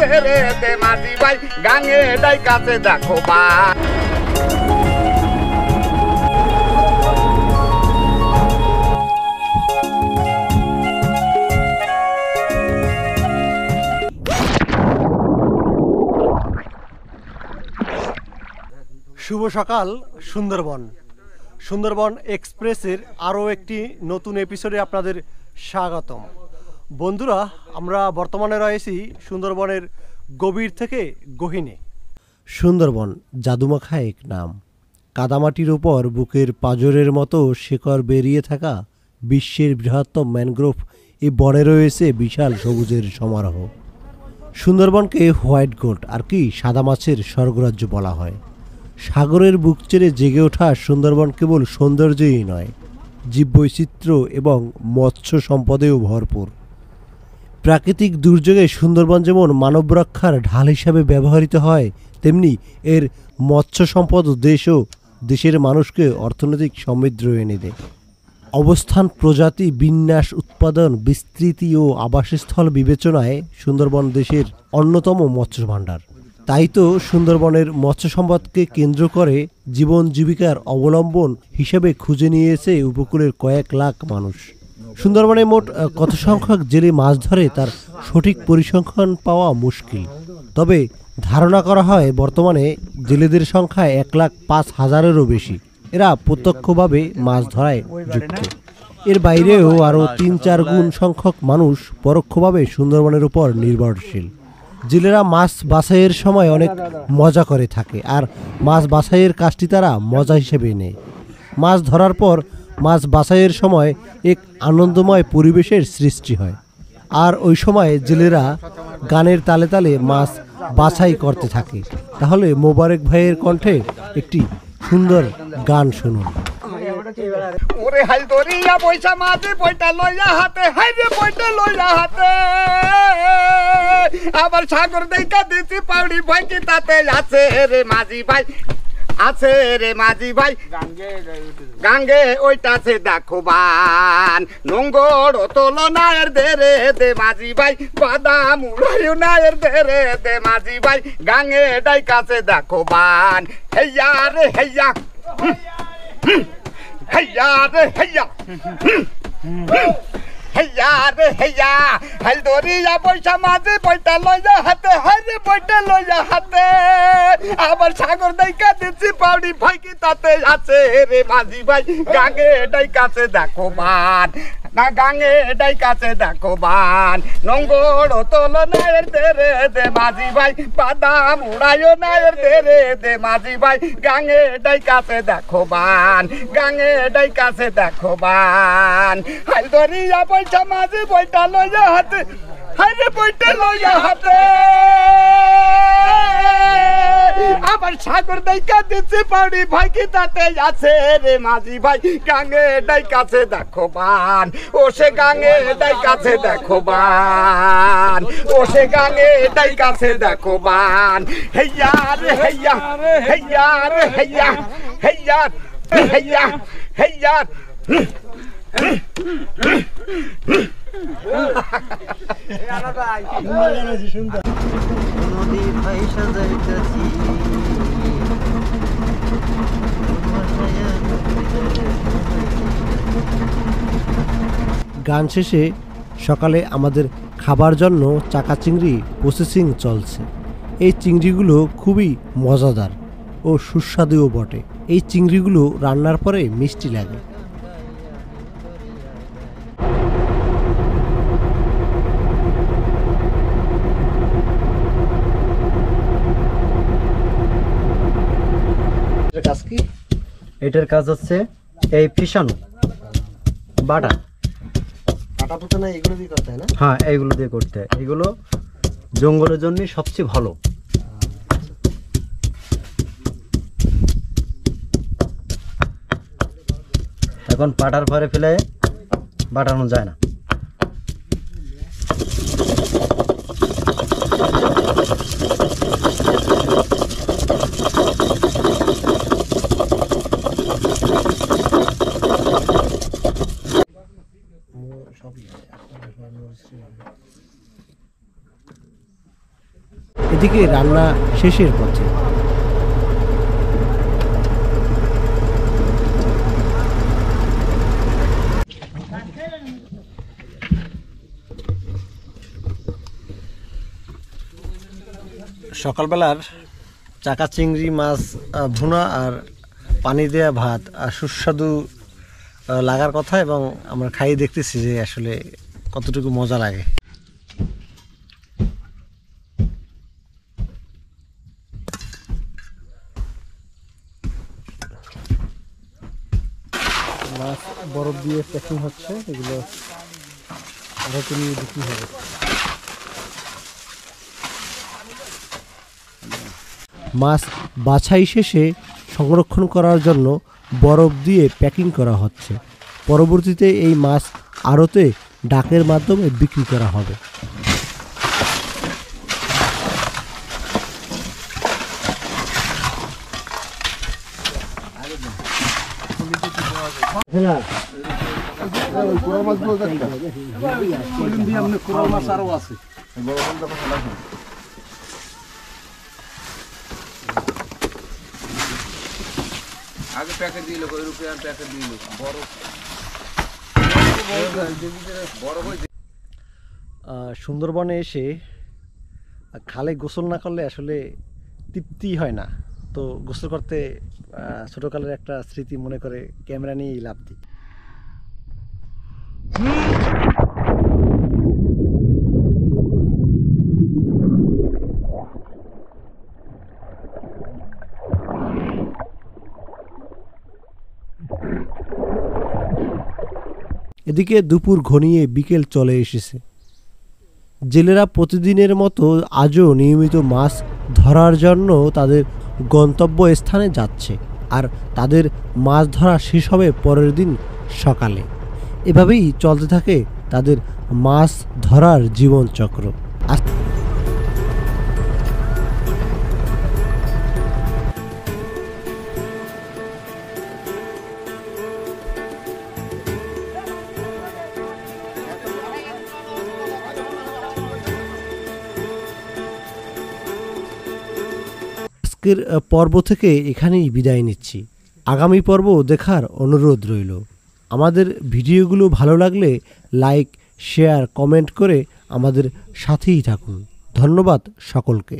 ধরে দে মাঝি ভাই গাঙে ডাই কাছে দেখো বা শুভ সকাল, সুন্দরবন। সুন্দরবন এক্সপ্রেসের আরও একটি নতুন এপিসোডে আপনাদের স্বাগতম। বন্ধুরা, আমরা বর্তমানে রয়েছি সুন্দরবনের গভীর থেকে গহিনে। সুন্দরবন জাদুমাখা এক নাম। কাদামাটির ওপর বুকের পাজরের মতো শেকড় বেরিয়ে থাকা বিশ্বের বৃহত্তম ম্যানগ্রোভ এই বনে রয়েছে বিশাল সবুজের সমারোহ। সুন্দরবনকে হোয়াইট গোল্ড আর কি সাদা মাছের স্বর্গরাজ্য বলা হয়। সাগরের বুক চেড়ে জেগে ওঠা সুন্দরবন কেবল সৌন্দর্যই নয়, জীববৈচিত্র্য এবং মৎস্য সম্পদেও ভরপুর। প্রাকৃতিক দুর্যোগে সুন্দরবন যেমন মানব রক্ষার ঢাল হিসাবে ব্যবহৃত হয়, তেমনি এর মৎস্য সম্পদ দেশ ও দেশের মানুষকে অর্থনৈতিক সমৃদ্ধ এনে দেয়। অবস্থান, প্রজাতি, বিন্যাস, উৎপাদন, বিস্তৃতি ও আবাসস্থল বিবেচনায় সুন্দরবন দেশের অন্যতম মৎস্য ভাণ্ডার। তাই তো সুন্দরবনের মৎস্য সম্পদকে কেন্দ্র করে জীবন জীবিকার অবলম্বন হিসেবে খুঁজে নিয়েছে উপকূলের কয়েক লাখ মানুষ। সুন্দরবনে মোট কত সংখ্যক জেলে মাছ ধরে তার সঠিক পরিসংখ্যান পাওয়া মুশকিল। তবে ধারণা করা হয় বর্তমানে জেলেদের সংখ্যা এক লাখ পাঁচ হাজারেরও বেশি। এরা প্রত্যক্ষভাবে মাছ ধরায় যুক্ত। এর বাইরেও আরও তিন চার গুণ সংখ্যক মানুষ পরোক্ষভাবে সুন্দরবনের উপর নির্ভরশীল। জেলেরা মাছ বাছাইয়ের সময় অনেক মজা করে থাকে, আর মাছ বাছাইয়ের কাজটি তারা মজা হিসেবে নেয়। মাছ ধরার পর মাছ বাছাইয়ের সময় এক আনন্দময় পরিবেশের সৃষ্টি হয়। আর ওই সময় জেলেরা গানের তালে তালে মাছ বাছাই করতে থাকে। তাহলে মোবারক ভাইয়ের কণ্ঠে একটি সুন্দর গান শুনুন। ওরে হাল ধরিয়া পয়সা মাঝে বইটা লইয়া হাতে হাই রে বইটা লইয়া হাতে। আবার সাগর দেখা দিছি, পাউড়ি ভাই কি তাতে আছে রে মাঝি ভাই। আছে রে মাঝি ভাই। গাঙ্গে ওইটাছে দেখো বান নোংর তোলো নায়ের দে রে দে মাঝি ভাই। বাদাম উড়াইও নায়ের দে রে দে মাঝি ভাই। গাঙ্গে ডাই কাছে দেখো বান হেয়া রে। হেয়া হেয়া রে হেয়া হেয়া রে হেয়া, হাল দরিয়া পয়সা মাঝে, পয়টা লইয়া হাতে, হারে পয়টা লইয়া হাতে। আবার সাগর দাইকা দিচ্ছি পাউডি ভাই কি তাতে আছে? রে মাঝি ভাই গাগে এটাই কাছে দেখো বান না গাঙে এটাই কাছে দেখো বান। নঙ্গর তোল নায়ের দে রে দে মাঝি ভাই বাদাম উড়াইও নায়ের দে রে দে মাঝি ভাই। গাঙ্গে এটাই কাছে দেখো বান গাঙ্গে এটাই কাছে দেখো বান। হাল ধরিয়া পয়সা, মাঝে বইটা লইয়া হাতে হাইরে বইটা লইয়া হাতে। আবার সাগর দাইকা দিচ্ছে পাউডি ভাই কি তাতে আছে রে মাঝি ভাই? গাঙে এটাই কাছে দেখো বান, ও সে গাঙ্গে এটাই কাছে দেখো বান, ও সে গাঙ্গে এটাই কাছে দেখো বান। হেয়া রে হেয়া হেয়া রে হেয়া হেয়া হেয়া হেয়া গান শেষে সকালে আমাদের খাবার জন্য চাকা চিংড়ি প্রসেসিং চলছে। এই চিংড়িগুলো খুবই মজাদার ও সুস্বাদুও বটে। এই চিংড়িগুলো রান্নার পরে মিষ্টি লাগে। এটার কাজ হচ্ছে এই ফিসানো বাটা। কাটা পোতা না এগুলো দিয়ে করতে হয় না? হ্যাঁ এইগুলো দিয়ে করতে হয়। এগুলো জঙ্গলের জন্য সবচেয়ে ভালো। এখন পাটার পরে ফেলে বাটানো যায় না। এদিকে রান্না শেষের পথে। সকালবেলার চাকা চিংড়ি, মাছ ভুনা আর পানি দেয়া ভাত আর সুস্বাদু লাগার কথা এবং আমরা খাইয়ে দেখতেছি যে আসলে কতটুকু মজা লাগে। মাছ বরফ দিয়ে প্যাকিং হচ্ছে, এগুলো আড়তে নিয়ে বিক্রি হবে। মাছ বাছাই শেষে সংরক্ষণ করার জন্য বরফ দিয়ে প্যাকিং করা হচ্ছে। পরবর্তীতে এই মাছ আড়তে ডাকের মাধ্যমে বিক্রি করা হবে। আগে প্যাকেট দিল ওই রুপে আর প্যাকেট দিয়ে বড়। বড় সুন্দরবনে এসে খালে গোসল না করলে আসলে তৃপ্তি হয় না। তো গোসল করতে ছোটকালের একটা স্মৃতি মনে করে ক্যামেরা নিয়েই লাভ দিই। এদিকে দুপুর ঘনিয়ে বিকেল চলে এসেছে। জেলেরা প্রতিদিনের মতো আজও নিয়মিত মাছ ধরার জন্য তাদের গন্তব্য স্থানে যাচ্ছে আর তাদের মাছ ধরা শেষ হবে পরের দিন সকালে। এভাবেই চলতে থাকে তাদের মাছ ধরার জীবনচক্র। আজ আজকের পর্ব থেকে এখানেই বিদায় নিচ্ছি। আগামী পর্ব দেখার অনুরোধ রইল। আমাদের ভিডিওগুলো ভালো লাগলে লাইক, শেয়ার, কমেন্ট করে আমাদের সাথেই থাকুন। ধন্যবাদ সকলকে।